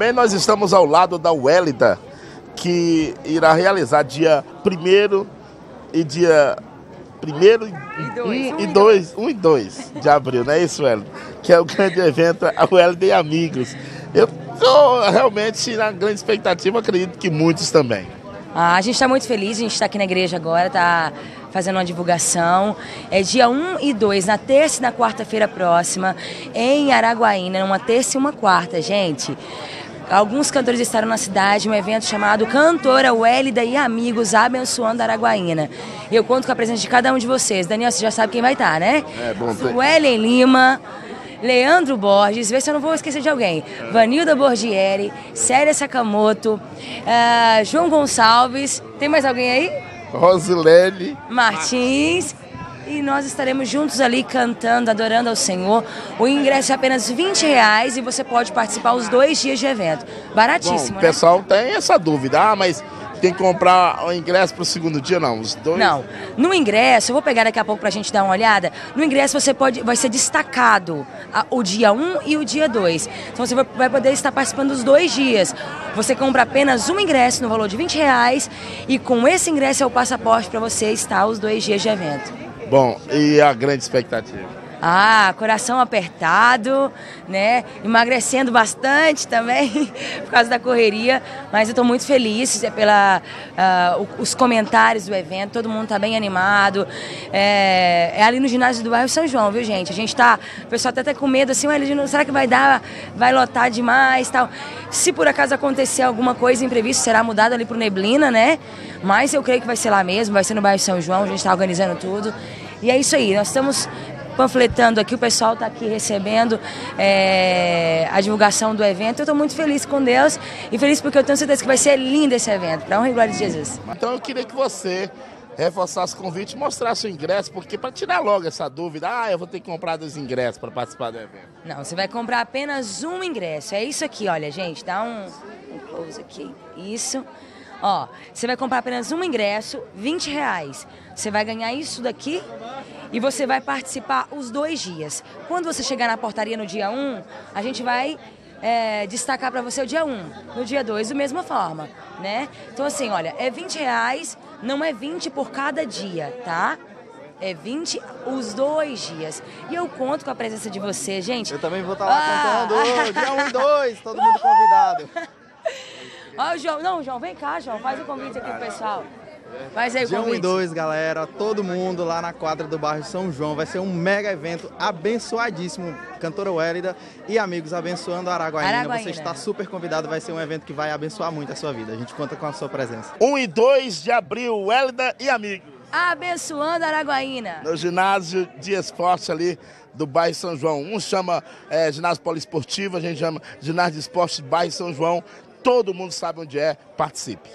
Bem, nós estamos ao lado da Wélida, que irá realizar dia 1 e dia 1 e 2 um, um e 2 de abril, não é isso, Wélida? Que é o grande evento, a Wélida e Amigos. Eu estou realmente na grande expectativa, acredito que muitos também. Ah, a gente está muito feliz, a gente está aqui na igreja agora, está fazendo uma divulgação. É dia 1 e 2, na terça e na quarta-feira próxima, em Araguaína, uma terça e uma quarta, gente. Alguns cantores estarão na cidade, um evento chamado Cantora Wélida e Amigos Abençoando Araguaína. Eu conto com a presença de cada um de vocês. Daniel, você já sabe quem vai estar, né? É, bom. Suelen Lima, Leandro Borges, vê se eu não vou esquecer de alguém. Vanilda Borgieri, Célia Sakamoto, uh, João Gonçalves. Tem mais alguém aí? Rosilene Martins. E nós estaremos juntos ali cantando, adorando ao Senhor. O ingresso é apenas 20 reais e você pode participar os dois dias de evento. Baratíssimo, Bom, o pessoal né? tem essa dúvida. Ah, mas tem que comprar o ingresso para o segundo dia, não? Os dois? Não. No ingresso, eu vou pegar daqui a pouco para a gente dar uma olhada. No ingresso você pode, vai ser destacado a, o dia 1 um e o dia 2. Então você vai, vai, poder estar participando dos dois dias. Você compra apenas um ingresso no valor de 20 reais e com esse ingresso é o passaporte para você estar os dois dias de evento. Bom, e a grande expectativa? Ah, coração apertado, né? Emagrecendo bastante também por causa da correria, mas eu estou muito feliz é pela uh, os comentários do evento, todo mundo está bem animado. É, é, ali no ginásio do bairro São João, viu gente? A gente tá, o pessoal até tá com medo assim, será que vai dar, vai lotar demais, tal. Se por acaso acontecer alguma coisa imprevista, será mudado ali pro Neblina, né? Mas eu creio que vai ser lá mesmo, vai ser no bairro São João, a gente está organizando tudo. E é isso aí, nós estamos panfletando aqui, o pessoal está aqui recebendo é, a divulgação do evento. Eu estou muito feliz com Deus e feliz porque eu tenho certeza que vai ser lindo esse evento, para honra e glória de Jesus. Então eu queria que você reforçasse o convite, mostrasse o ingresso, porque para tirar logo essa dúvida, ah, eu vou ter que comprar dois ingressos para participar do evento. Não, você vai comprar apenas um ingresso. É isso aqui, olha, gente, dá um, um close aqui. Isso. Ó, você vai comprar apenas um ingresso, 20 reais. Você vai ganhar isso daqui e você vai participar os dois dias. Quando você chegar na portaria no dia 1, um, a gente vai é, destacar para você o dia 1. Um. No dia 2, da mesma forma, né? Então, assim, olha, é 20 reais, não é 20 por cada dia, tá? É 20 os dois dias. E eu conto com a presença de você, gente. Eu também vou estar tá lá ah. cantando. Dia 1 um e 2, todo mundo convidado. Ó, o João. Não, João, vem cá, João. Faz o convite aqui pro pessoal. Faz aí Dia 1 e 2, galera. Todo mundo lá na quadra do bairro São João. Vai ser um mega evento abençoadíssimo. Cantora Wélida e amigos abençoando a Araguaína. Araguaína. Você está super convidado. Vai ser um evento que vai abençoar muito a sua vida. A gente conta com a sua presença. 1 e 2 de abril, Wélida e amigos. Abençoando a Araguaína. No ginásio de esporte ali do bairro São João. Um chama é, ginásio poliesportivo, a gente chama ginásio de esporte do bairro São João. Todo mundo sabe onde é, participe.